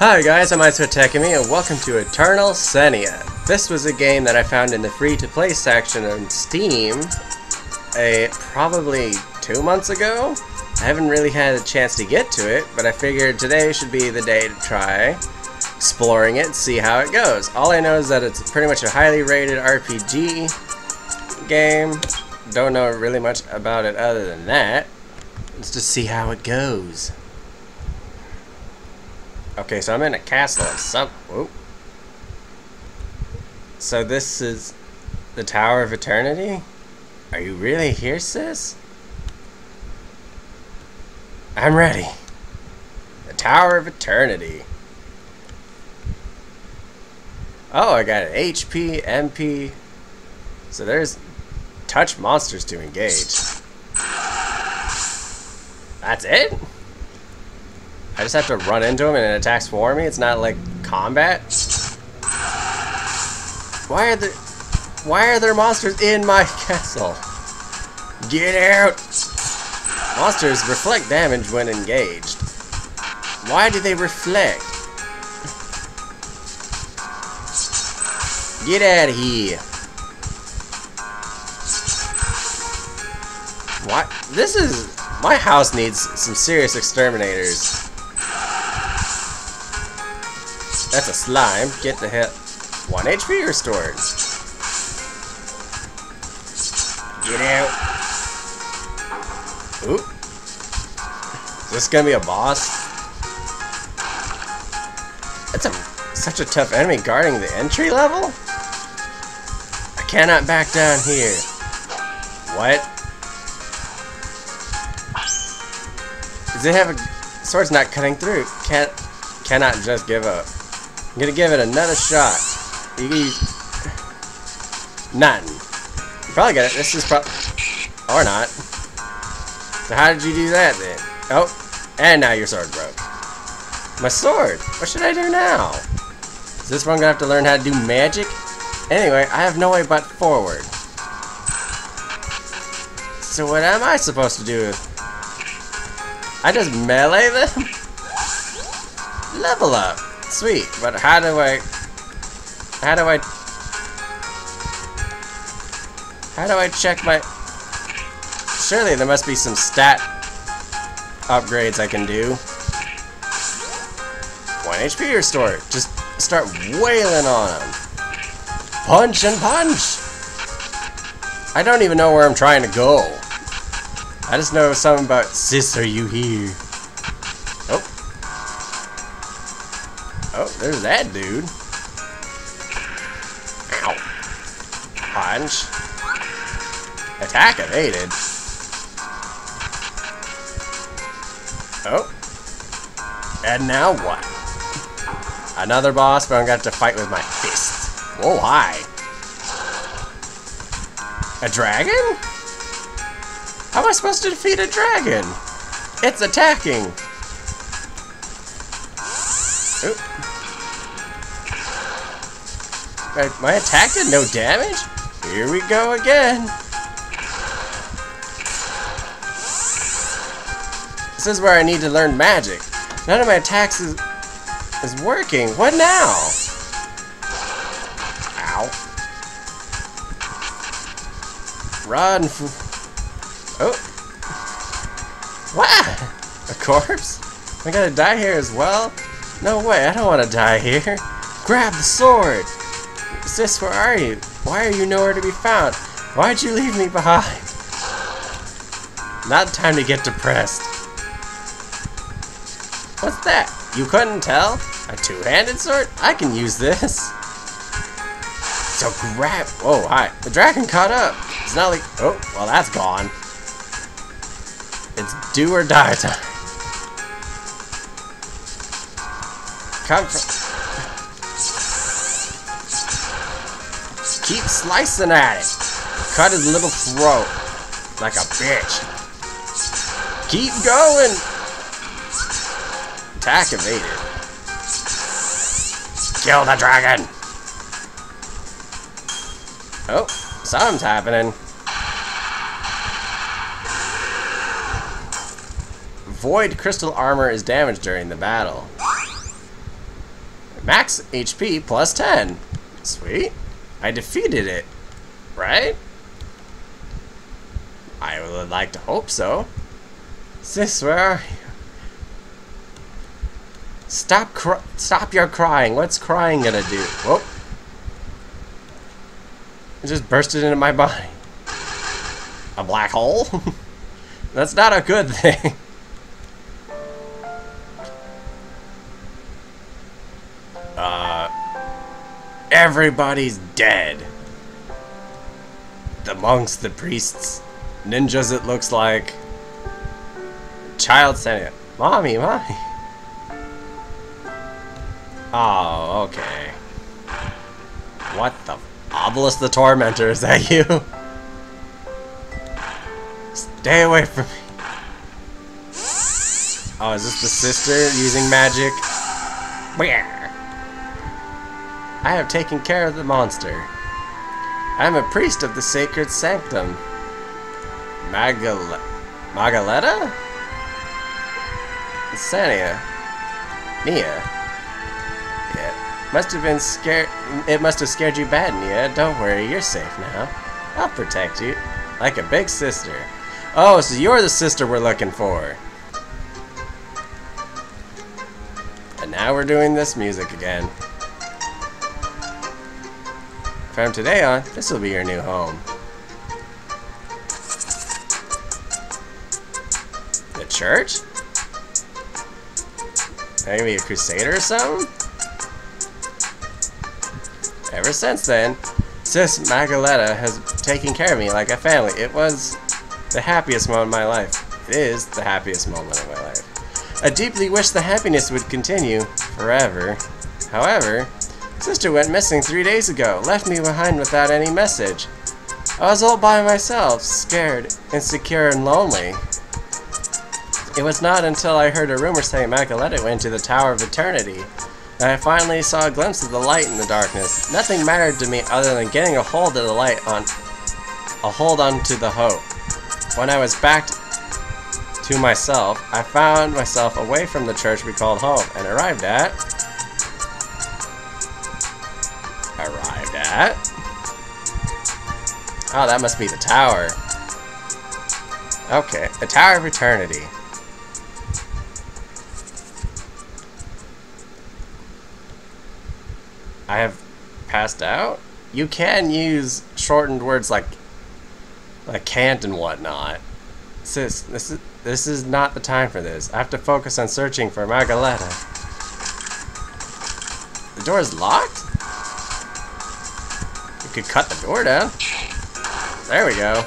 Hi guys, I'm Izua Tekami and welcome to Eternal Senia. This was a game that I found in the free-to-play section on Steam a probably two months ago. I haven't really had a chance to get to it, but I figured today should be the day to try exploring it, see how it goes. All I know is that it's pretty much a highly rated RPG game. Don't know really much about it other than that. Let's just see how it goes. Okay, so I'm in a castle of some. Whoa. So this is the Tower of Eternity? Are you really here, sis? I'm ready. The Tower of Eternity. Oh, I got an HP, MP. So there's touch monsters to engage. That's it? I just have to run into him and it attacks for me? It's not like combat? Why are there... Why are there monsters in my castle? Get out! Monsters reflect damage when engaged. Why do they reflect? Get out of here. What? This is... My house needs some serious exterminators. That's a slime. Get the hell... 1 HP restored. Get out. Oop. Is this gonna be a boss? That's a such a tough enemy guarding the entry level? I cannot back down here. What? Does it have a sword's not cutting through? Can't cannot just give up. I'm gonna give it another shot. You nothing. You probably got it. This is probably or not. So how did you do that then? Oh, and now your sword broke. My sword. What should I do now? Is this one gonna have to learn how to do magic? Anyway, I have no way but forward. So what am I supposed to do? I just melee them? Level up. Sweet, but how do I... How do I... How do I check my... Surely there must be some stat upgrades I can do. 1 HP restore. Just start wailing on them. Punch and punch! I don't even know where I'm trying to go. I just know something about, sis, are you here? There's that dude. Ow. Punch. Attack evaded. Oh. And now what? Another boss, but I'm gonna have to fight with my fist. Whoa, hi. A dragon? How am I supposed to defeat a dragon? It's attacking. My, attack did no damage? Here we go again. This is where I need to learn magic. None of my attacks is, is working. What now? Ow. Run. Oh. What? A corpse? I gotta die here as well? No way, I don't want to die here. Grab the sword! Sis, where are you? Why are you nowhere to be found? Why'd you leave me behind? Not time to get depressed. What's that? You couldn't tell? A two-handed sword? I can use this. So grab... Whoa, hi. The dragon caught up. It's not like... Oh, well that's gone. It's do or die time. Come Keep slicing at it. Cut his little throat. Like a bitch. Keep going. Attack evaded. Kill the dragon. Oh, something's happening. Void crystal armor is damaged during the battle. Max HP plus 10. Sweet. I defeated it, right? I would like to hope so. Sis, where are you? Stop cr stop your crying. What's crying gonna do? Whoop. It just bursted into my body. A black hole? That's not a good thing. Everybody's dead. The monks, the priests, ninjas it looks like. Child Senia. Mommy, mommy. Oh, okay. What the? Obelisk the Tormentor, is that you? Stay away from me. Oh, is this the sister using magic? I have taken care of the monster. I am a priest of the sacred sanctum. Magal Magaletta? Senia. Nia. Yeah. Must have been scared. It must have scared you bad, Nia. Don't worry, you're safe now. I'll protect you. Like a big sister. Oh, so you're the sister we're looking for. And now we're doing this music again. From today on, this will be your new home. The church? Maybe a crusader or something? Ever since then, Sis Magaletta has taken care of me like a family. It was the happiest moment of my life. It is the happiest moment of my life. I deeply wish the happiness would continue forever. However, Sister went missing three days ago, left me behind without any message. I was all by myself, scared, insecure, and lonely. It was not until I heard a rumor saying Magaletta went to the Tower of Eternity that I finally saw a glimpse of the light in the darkness. Nothing mattered to me other than getting a hold of the light on a hold onto the hope. When I was back to myself, I found myself away from the church we called home and arrived at arrived at Oh, that must be the tower. Okay, the Tower of Eternity. I have passed out? You can use shortened words like like can't and whatnot. Sis, this is this is not the time for this. I have to focus on searching for Magaletta. The door is locked? You could cut the door down. There we go.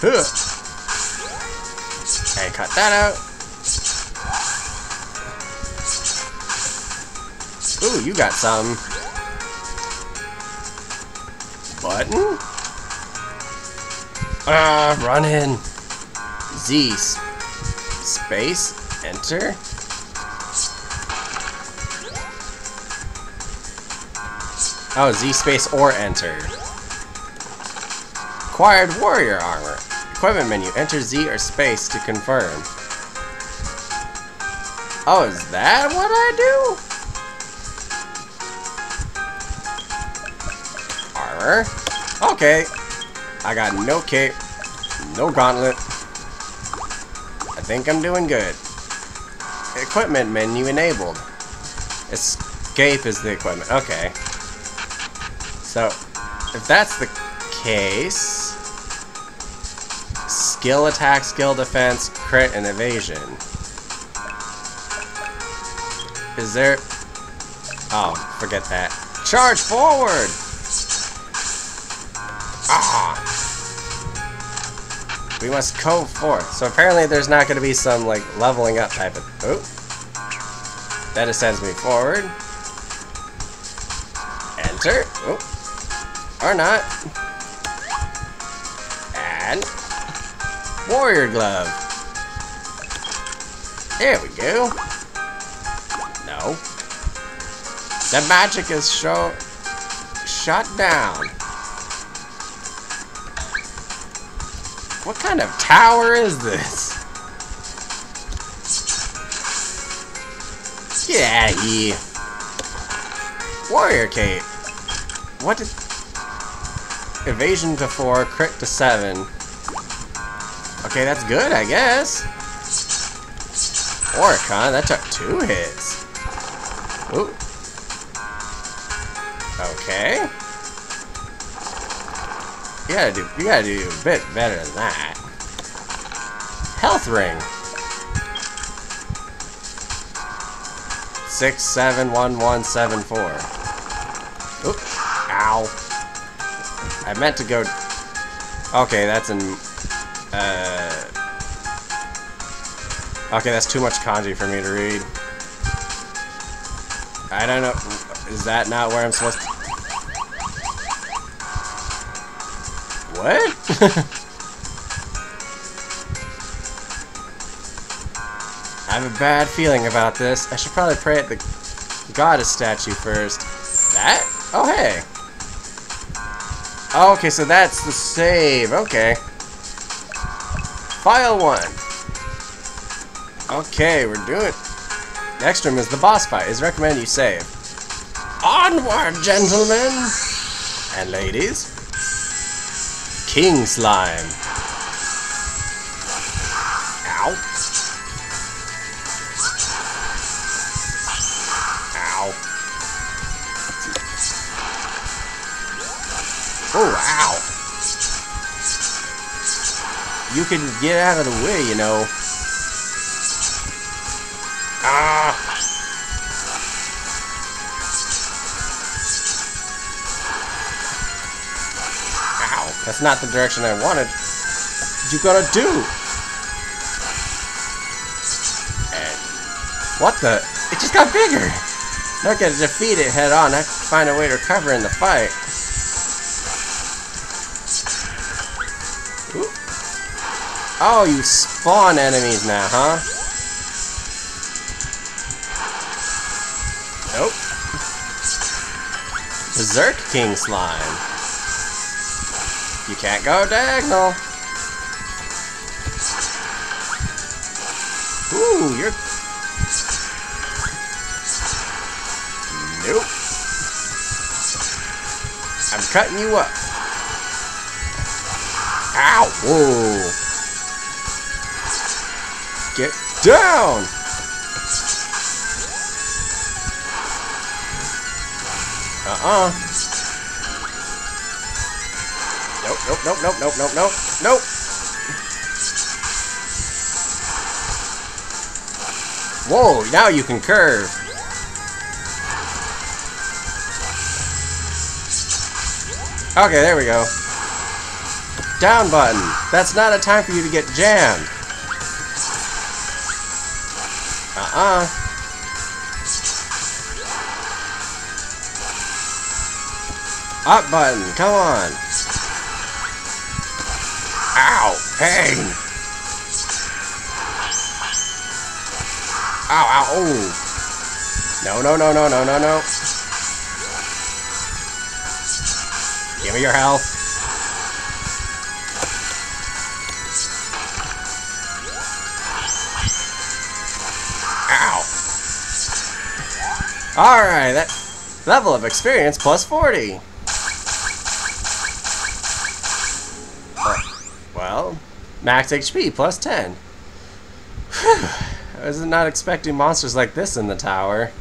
Huh. Okay, cut that out. Ooh, you got some. Button? Ah, run in. Z. Space. Enter. Oh, Z space or enter. Acquired warrior armor. Equipment menu. Enter Z or space to confirm. Oh, is that what I do? armor. Okay. I got no cape, no gauntlet. I think I'm doing good. Equipment menu enabled. Escape is the equipment. Okay. So, if that's the case... Skill attack, skill defense, crit, and evasion. Is there... Oh, forget that. Charge forward! Ah! We must go forth. So apparently there's not going to be some, like, leveling up type of... Oh! That sends me forward. Enter. Oh. Or not. And... Warrior Glove. There we go. No. The magic is show shut down. What kind of tower is this? Get out of here. Warrior Cape. What did... Evasion to 4, crit to 7. Okay, that's good, I guess. Oricon, that took two hits. Ooh. Okay. You gotta do you gotta do a bit better than that. Health ring. Six seven one one seven four. I meant to go Okay, that's in uh Okay, that's too much kanji for me to read. I don't know. Is that not where I'm supposed to... What? I have a bad feeling about this. I should probably pray at the goddess statue first. That? Oh, hey. Oh, okay, so that's the save. Okay. File 1. Okay, we're doing... Next room is the boss fight. Is recommend you save. Onward, gentlemen! And ladies. King Slime. Ow. Oh, ow. You can get out of the way, you know. Ah! Ow, that's not the direction I wanted. What you gotta do? And what the? It just got bigger! Not gonna defeat it head on. I have to find a way to recover in the fight. Oh, you spawn enemies now, huh? Nope. Berserk King Slime. You can't go diagonal. Ooh, you're... Nope. I'm cutting you up. Ow! Whoa. Get down! Uh-uh. Nope, nope, nope, nope, nope, nope, nope, nope. Whoa, now you can curve. Okay, there we go. Down button. That's not a time for you to get jammed. Uh-uh. Up button, come on. Ow, pain. Ow, ow, oh. No, no, no, no, no, no, no. Give me your health. Alright, that level of experience plus 40. Well, Max HP plus 10. I was not expecting monsters like this in the tower.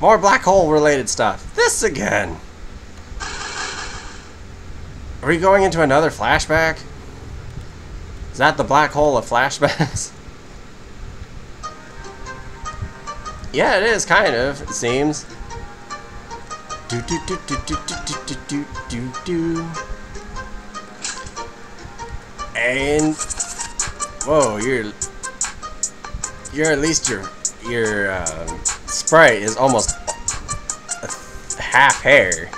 More black hole related stuff. This again! Are we going into another flashback? Is that the black hole of flashbacks? yeah, it is, kind of, it seems. Do do do do do do do do do do. And whoa, you're you're at least your your um, sprite is almost half hair.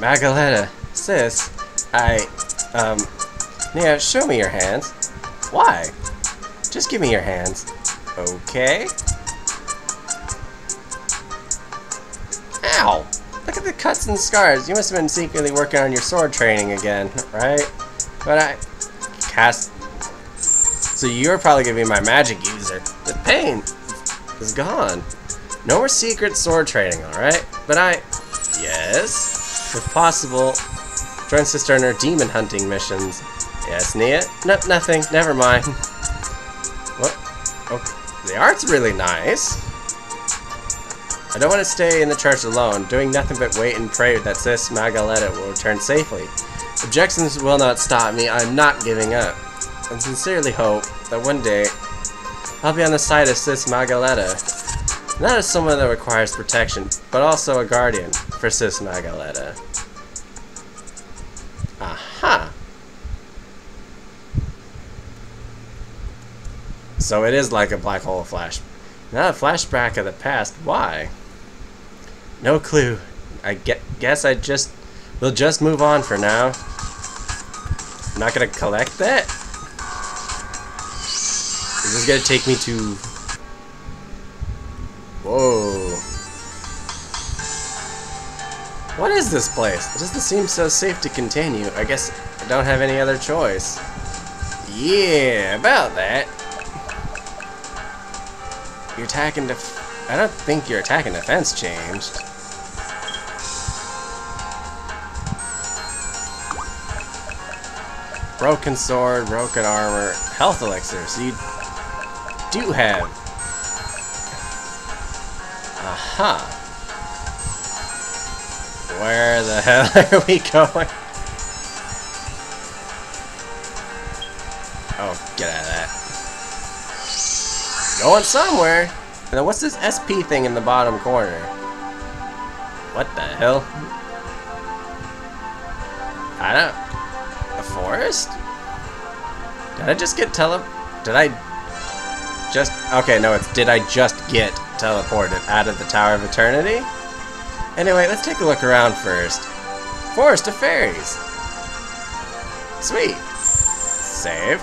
Magaletta, sis, I um yeah, show me your hands. Why? Just give me your hands. Okay. Ow! Look at the cuts and scars. You must have been secretly working on your sword training again, right? But I cast... So you're probably to be my magic user. The pain is gone. No more secret sword training, alright? But I... Yes? If possible, join Sister in her demon hunting missions. Yes, Nia? No, nothing. Never mind. what? Oh, the art's really nice. I don't want to stay in the church alone, doing nothing but wait and pray that Sis Magaletta will return safely. Objections will not stop me. I'm not giving up. I sincerely hope that one day I'll be on the side of Sis Magaletta. Not as someone that requires protection, but also a guardian for Sis Magaletta. Aha! So it is like a black hole flash. Not a flashback of the past. Why? No clue. I get, guess I just we'll just move on for now. I'm not gonna collect that. Is this gonna take me to? Whoa. What is this place? It doesn't seem so safe to continue. I guess I don't have any other choice. Yeah, about that. You're attacking def- I don't think your attack and defense changed. Broken sword, broken armor, health elixir. So you do have. Aha. Where the hell are we going? Oh, get out of that. Going somewhere. Now, what's this SP thing in the bottom corner? What the hell? I don't... Did I just get tele... Did I... Just... Okay, no, it's did I just get teleported out of the Tower of Eternity? Anyway, let's take a look around first. Forest of Fairies. Sweet. Save.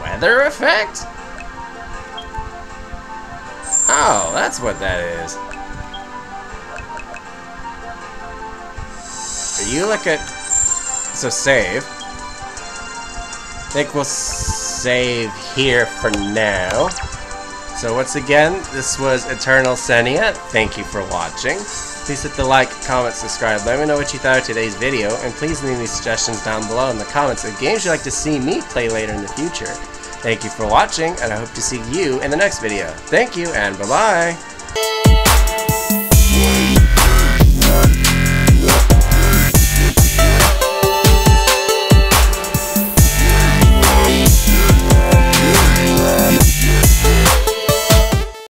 Weather effect? Oh, that's what that is. Are you like a... So save. Think we'll save here for now. So once again, this was Eternal Senia. Thank you for watching. Please hit the like, comment, subscribe. Let me know what you thought of today's video, and please leave me suggestions down below in the comments of games you'd like to see me play later in the future. Thank you for watching, and I hope to see you in the next video. Thank you, and bye-bye!